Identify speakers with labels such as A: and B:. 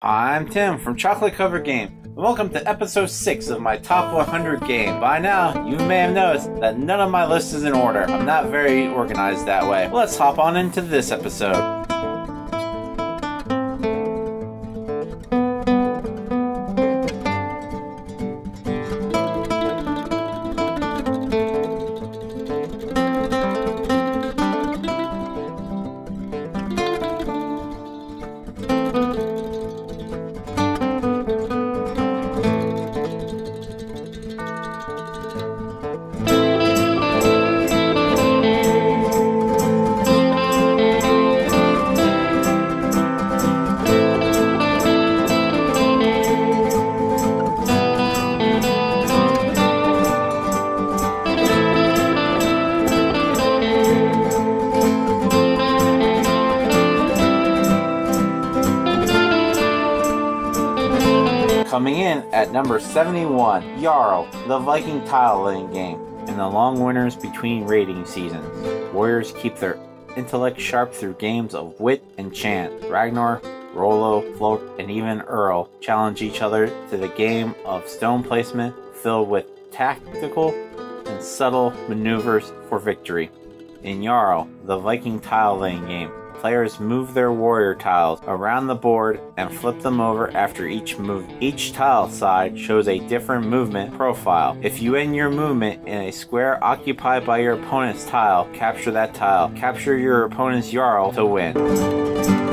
A: I'm Tim from Chocolate Covered Game, and welcome to episode 6 of my Top 100 game. By now, you may have noticed that none of my list is in order. I'm not very organized that way. Let's hop on into this episode. Coming in at number 71, Jarl, the Viking tile laying game. In the long winters between raiding seasons, warriors keep their intellect sharp through games of wit and chant. Ragnar, Rollo, Floki, and even Earl challenge each other to the game of stone placement filled with tactical and subtle maneuvers for victory. In Jarl, the Viking tile laying game, Players move their warrior tiles around the board and flip them over after each move. Each tile side shows a different movement profile. If you end your movement in a square occupied by your opponent's tile, capture that tile. Capture your opponent's Jarl to win.